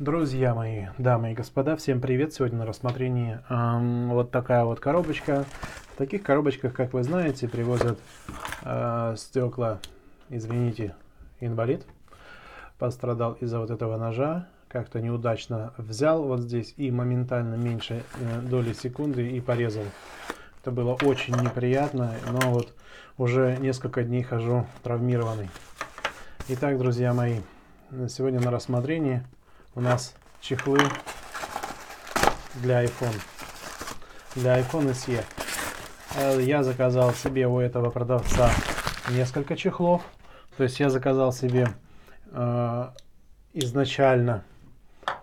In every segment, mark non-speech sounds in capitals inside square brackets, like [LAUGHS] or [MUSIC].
Друзья мои, дамы и господа, всем привет! Сегодня на рассмотрении эм, вот такая вот коробочка. В таких коробочках, как вы знаете, привозят э, стекла, извините, инвалид. Пострадал из-за вот этого ножа, как-то неудачно взял вот здесь и моментально меньше э, доли секунды и порезал. Это было очень неприятно, но вот уже несколько дней хожу травмированный. Итак, друзья мои, сегодня на рассмотрении у нас чехлы для iPhone. Для iPhone SE. Э, я заказал себе у этого продавца несколько чехлов. То есть я заказал себе э, изначально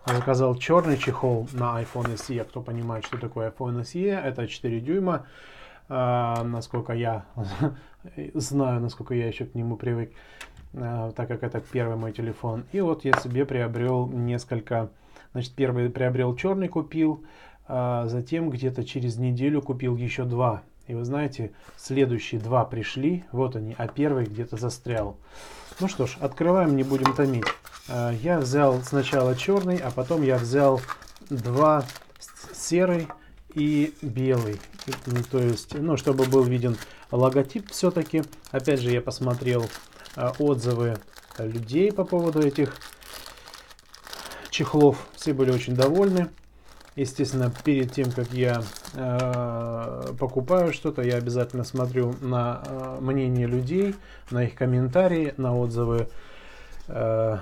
заказал черный чехол на iPhone SE. Кто понимает, что такое iPhone SE, это 4 дюйма. Э, насколько я [LAUGHS] знаю, насколько я еще к нему привык. Э, так как это первый мой телефон. И вот я себе приобрел несколько, значит, первый приобрел черный, купил, а затем где-то через неделю купил еще два. И вы знаете, следующие два пришли, вот они, а первый где-то застрял. Ну что ж, открываем, не будем томить. Э, я взял сначала черный, а потом я взял два серый и белый. То есть, ну, чтобы был виден логотип все-таки. Опять же, я посмотрел а, отзывы людей по поводу этих чехлов. Все были очень довольны. Естественно, перед тем, как я э, покупаю что-то, я обязательно смотрю на э, мнение людей, на их комментарии, на отзывы. Э,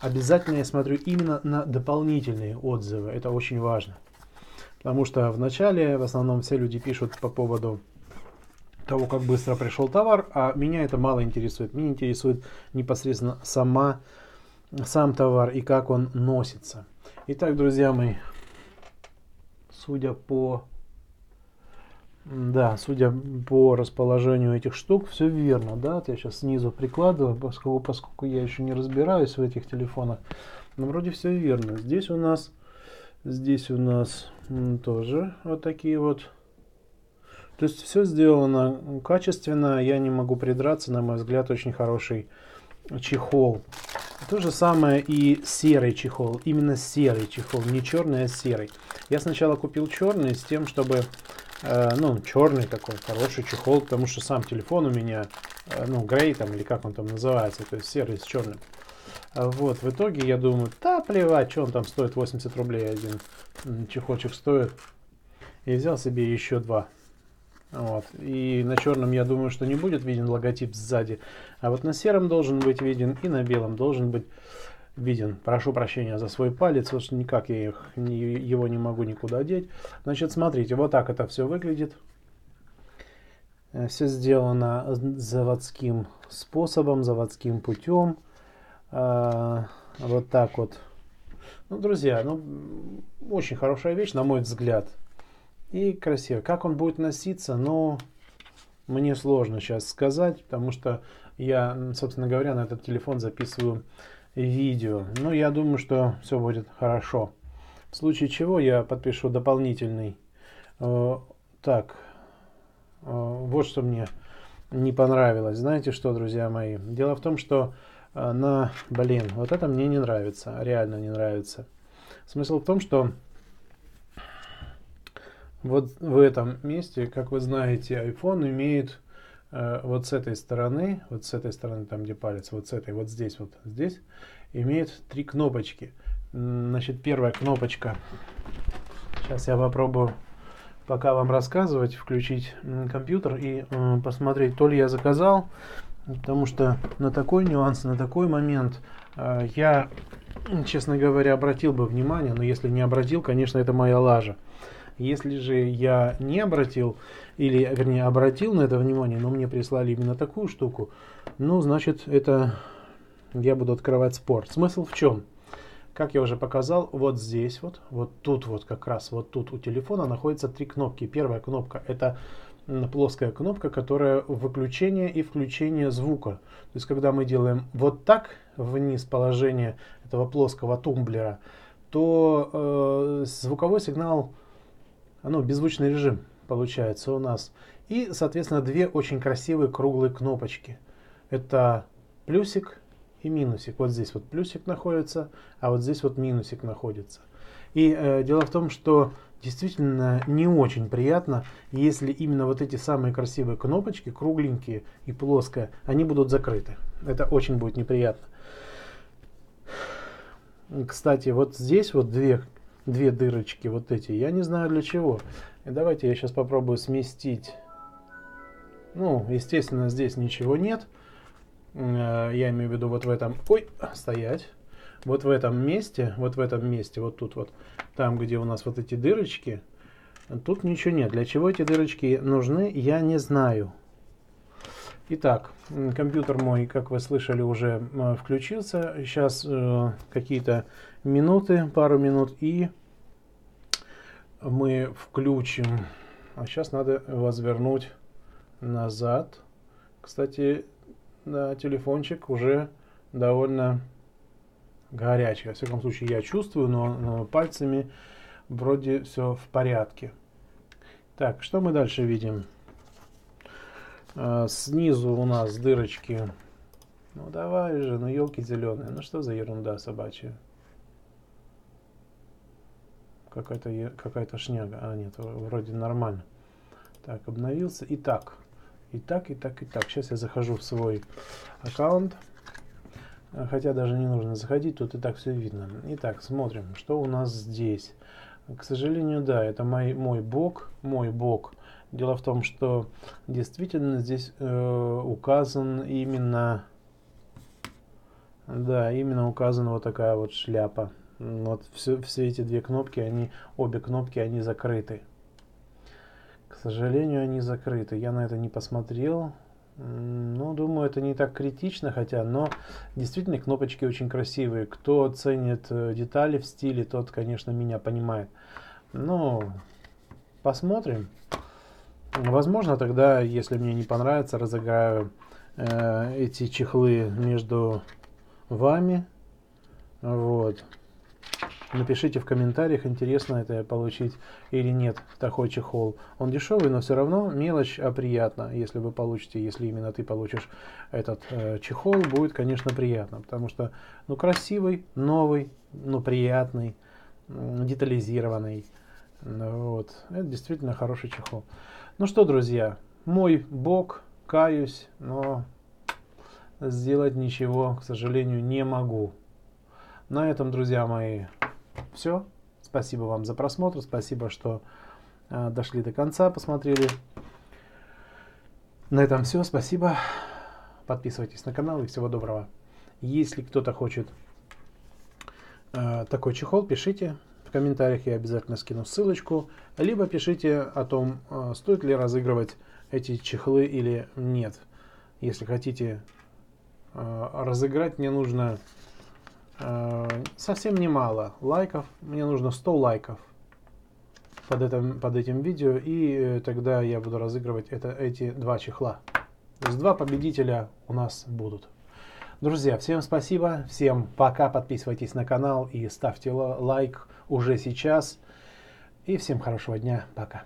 обязательно я смотрю именно на дополнительные отзывы. Это очень важно. Потому что в начале в основном все люди пишут по поводу того, как быстро пришел товар, а меня это мало интересует. Меня интересует непосредственно сама, сам товар и как он носится. Итак, друзья мои, судя по да, судя по расположению этих штук, все верно, да, я сейчас снизу прикладываю, поскольку, поскольку я еще не разбираюсь в этих телефонах, но вроде все верно. Здесь у нас, здесь у нас тоже вот такие вот то есть все сделано качественно, я не могу придраться, на мой взгляд, очень хороший чехол. То же самое и серый чехол, именно серый чехол, не черный, а серый. Я сначала купил черный с тем, чтобы, э, ну, черный такой, хороший чехол, потому что сам телефон у меня, э, ну, грей там, или как он там называется, то есть серый с черным. Вот, в итоге я думаю, да плевать, что он там стоит, 80 рублей один чехольчик стоит. И взял себе еще два вот. И на черном, я думаю, что не будет виден логотип сзади. А вот на сером должен быть виден и на белом должен быть виден. Прошу прощения за свой палец, вот никак я их, его не могу никуда деть. Значит, смотрите, вот так это все выглядит. Э, все сделано заводским способом, заводским путем. А, вот так вот. Ну, друзья, ну, очень хорошая вещь, на мой взгляд и красиво. Как он будет носиться, ну, мне сложно сейчас сказать, потому что я, собственно говоря, на этот телефон записываю видео. Но я думаю, что все будет хорошо. В случае чего я подпишу дополнительный. Э, так, э, вот что мне не понравилось. Знаете что, друзья мои? Дело в том, что э, на, блин, вот это мне не нравится, реально не нравится. Смысл в том, что вот в этом месте, как вы знаете, iPhone имеет э, вот с этой стороны, вот с этой стороны, там где палец, вот с этой, вот здесь, вот здесь, имеет три кнопочки. Значит, первая кнопочка. Сейчас я попробую, пока вам рассказывать, включить компьютер и э, посмотреть, то ли я заказал, потому что на такой нюанс, на такой момент э, я, честно говоря, обратил бы внимание, но если не обратил, конечно, это моя лажа. Если же я не обратил, или, вернее, обратил на это внимание, но мне прислали именно такую штуку, ну, значит, это я буду открывать спор. Смысл в чем? Как я уже показал, вот здесь вот, вот тут вот как раз, вот тут у телефона находятся три кнопки. Первая кнопка это плоская кнопка, которая выключение и включение звука. То есть, когда мы делаем вот так вниз положение этого плоского тумблера, то э, звуковой сигнал ну, беззвучный режим получается у нас. И, соответственно, две очень красивые круглые кнопочки. Это плюсик и минусик. Вот здесь вот плюсик находится, а вот здесь вот минусик находится. И э, дело в том, что действительно не очень приятно, если именно вот эти самые красивые кнопочки, кругленькие и плоские, они будут закрыты. Это очень будет неприятно. Кстати, вот здесь вот две, две дырочки, вот эти, я не знаю для чего. И давайте я сейчас попробую сместить. Ну, естественно, здесь ничего нет. Э, я имею в виду вот в этом... Ой, стоять. Вот в этом месте, вот в этом месте, вот тут вот, там, где у нас вот эти дырочки, тут ничего нет. Для чего эти дырочки нужны, я не знаю. Итак, компьютер мой, как вы слышали, уже э, включился. Сейчас э, какие-то минуты, пару минут, и мы включим. А сейчас надо возвернуть назад. Кстати, да, телефончик уже довольно горячий. Во всяком случае, я чувствую, но, но пальцами вроде все в порядке. Так, что мы дальше видим? А, снизу у нас дырочки. Ну давай же, ну елки зеленые. Ну что за ерунда собачья? Какая-то какая-то шняга. А, нет, вроде нормально. Так, обновился. И так. И так, и так, и так. Сейчас я захожу в свой аккаунт. Хотя даже не нужно заходить, тут и так все видно. Итак, смотрим, что у нас здесь. К сожалению, да, это мой, мой бок, мой бок Дело в том, что действительно здесь э, указан именно, да, именно указана вот такая вот шляпа. Вот все, все эти две кнопки, они, обе кнопки, они закрыты. К сожалению, они закрыты. Я на это не посмотрел. Ну, думаю, это не так критично, хотя, но действительно кнопочки очень красивые. Кто ценит э, детали в стиле, тот, конечно, меня понимает. Но посмотрим. Возможно, тогда, если мне не понравится, разыграю э, эти чехлы между вами. Вот. Напишите в комментариях, интересно это получить или нет, такой чехол. Он дешевый, но все равно мелочь, а приятно, если вы получите, если именно ты получишь этот э, чехол, будет, конечно, приятно. Потому что, ну, красивый, новый, ну, приятный, детализированный. Вот. Это действительно хороший чехол. Ну что, друзья, мой бог, каюсь, но сделать ничего, к сожалению, не могу. На этом, друзья мои, все. Спасибо вам за просмотр, спасибо, что э, дошли до конца, посмотрели. На этом все, спасибо. Подписывайтесь на канал и всего доброго. Если кто-то хочет э, такой чехол, пишите. В комментариях я обязательно скину ссылочку. Либо пишите о том, э, стоит ли разыгрывать эти чехлы или нет. Если хотите э, разыграть, мне нужно совсем немало лайков. Мне нужно 100 лайков под этим, под этим видео. И тогда я буду разыгрывать это, эти два чехла. То есть два победителя у нас будут. Друзья, всем спасибо, всем пока, подписывайтесь на канал и ставьте лайк уже сейчас. И всем хорошего дня, пока.